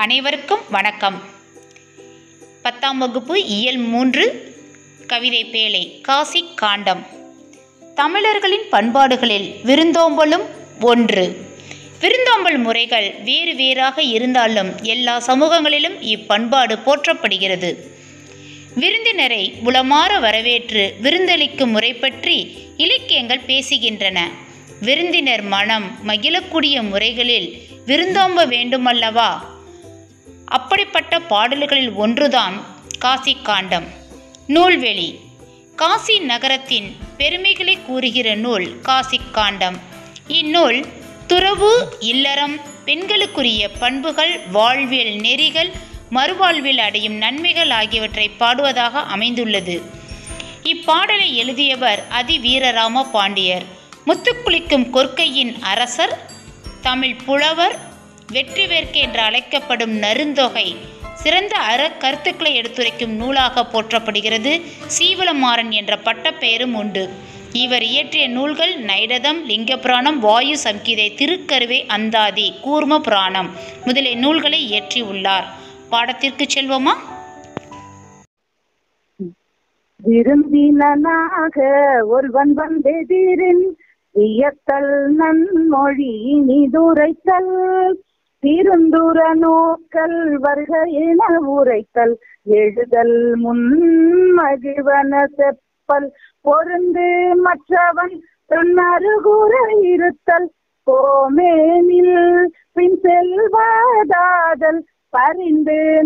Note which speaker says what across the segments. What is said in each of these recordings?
Speaker 1: அனைவருக்கும் வணக்கம். பத்தாம் வகுப்பு இயல் மூன்று கவிதை பேழை காசி காண்டம். தமிழர்களின் பண்பாடுகளில் விருந்தோம்பலும் ஒன்று. விருந்தோம்பல் முறைகள் வேறு வேறாக இருந்தாலும் எல்லா சமூகங்களிலும் இப்பண்பாடு போற்றப்படுகிறது. விருந்தினரை உளமாற வரவேற்று விருந்தளிக்கும் முறை பற்றி இலக்கியங்கள் பேசுகின்றன. விருந்தினர் மனம் மகிழக்கூடிய முறைகளில் விருந்தோம்ப வேண்டுமல்லவா? அப்படிப்பட்ட பாடல்களில் ஒன்றுதான் காசி காண்டம் நூல்வெளி. காசி நகரத்தின் பெருமைகளை கூறுகிற நூல் காசி காண்டம் இந்நூல் துறவு இல்லறம் பெண்களுக்குரிய பண்புகள் வாழ்வியல் நெறிகள் மறுவாழ்வில் அடையும் நன்மைகள் ஆகியவற்றை பாடுவதாக அமைந்துள்ளது. இப்பாடலை எழுதியவர் அதி வீரராம பாண்டியர். முத்துக்குளிக்கும் கொற்கையின் அரசர் தமிழ் புலவர் வெற்றிவேற்க என்று அழைக்கப்படும் நருந்தொகை. சிறந்த அற கருத்துக்களை எடுத்துரைக்கும் நூலாக போற்றப்படுகிறது. சீவலமாறன் என்ற பட்டப்பெயரும் உண்டு. இவர் இயற்றிய நூல்கள் நைடதம் லிங்கபுராணம் வாயு சங்கீதை திருக்கருவை அந்தாதி கூர்ம புராணம் முதலிய நூல்களை இயற்றி உள்ளார். பாடத்திற்கு செல்வோமா?
Speaker 2: விரும்பினாக ஒருவன் வந்தெதிரின் வியத்தல் நன்மொழி நீதுரைத்தல் திருந்துர நோக்கல் வருக என உரைத்தல் எழுதல் முன் மகிழ்வன செப்பல் பொருந்து மற்றவன் தன்னருகுற இருத்தல் கோமேனில் பின் செல்வதாதல் பரிந்து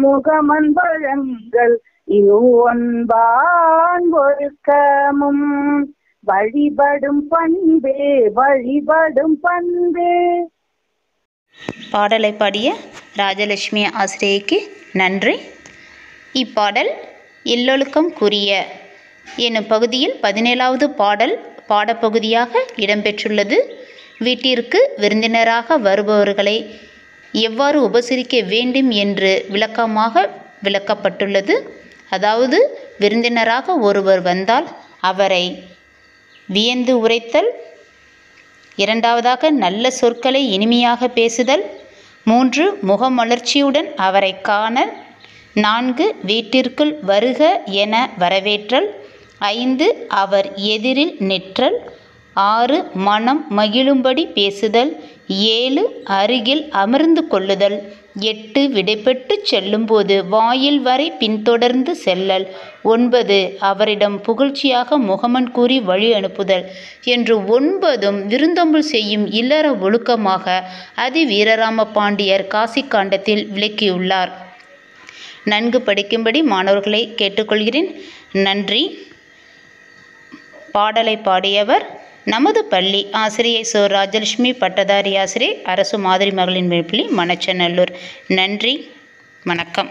Speaker 2: முகமன் வழங்கள் இவ்வொன்பான் ஒழுக்கமும் வழிபடும் பண்பே வழிபடும் பண்பே.
Speaker 1: பாடலை பாடிய ராஜலட்சுமி ஆசிரியைக்கு நன்றி. இப்பாடல் எல்லொழுக்கம் கூறிய என்னும் பகுதியில் பதினேழாவது பாடல் பாடப்பகுதியாக இடம்பெற்றுள்ளது. வீட்டிற்கு விருந்தினராக வருபவர்களை எவ்வாறு உபசரிக்க வேண்டும் என்று விளக்கமாக விளக்கப்பட்டுள்ளது. அதாவது விருந்தினராக ஒருவர் வந்தால் அவரை வியந்து உரைத்தல் இரண்டாவதாக நல்ல சொற்களை இனிமையாக பேசுதல் மூன்று முகமலர்ச்சியுடன் அவரை காணல் நான்கு வீட்டிற்குள் வருக என வரவேற்றல். ஐந்து அவர் எதிரில் நிற்றல். ஆறு மனம் மகிழும்படி பேசுதல். ஏழு அருகில் அமர்ந்து கொள்ளுதல். எட்டு விடைபெற்று செல்லும்போது வாயில் வரை பின்தொடர்ந்து செல்லல். ஒன்பது அவரிடம் புகழ்ச்சியாக முகமன் கூறி வழி அனுப்புதல். என்று ஒன்பதும் விருந்தோம்பல் செய்யும் இல்லற ஒழுக்கமாக அதி வீரராம பாண்டியர் காசிக்காண்டத்தில் விளக்கியுள்ளார். நன்கு படிக்கும்படி மாணவர்களை கேட்டுக்கொள்கிறேன். நன்றி. பாடலை பாடியவர் நமது பள்ளி ஆசிரியை சோ ராஜலட்சுமி பட்டதாரி ஆசிரியை அரசு மாதிரி மகளிர் மேல்பள்ளி மணச்சநல்லூர். நன்றி. வணக்கம்.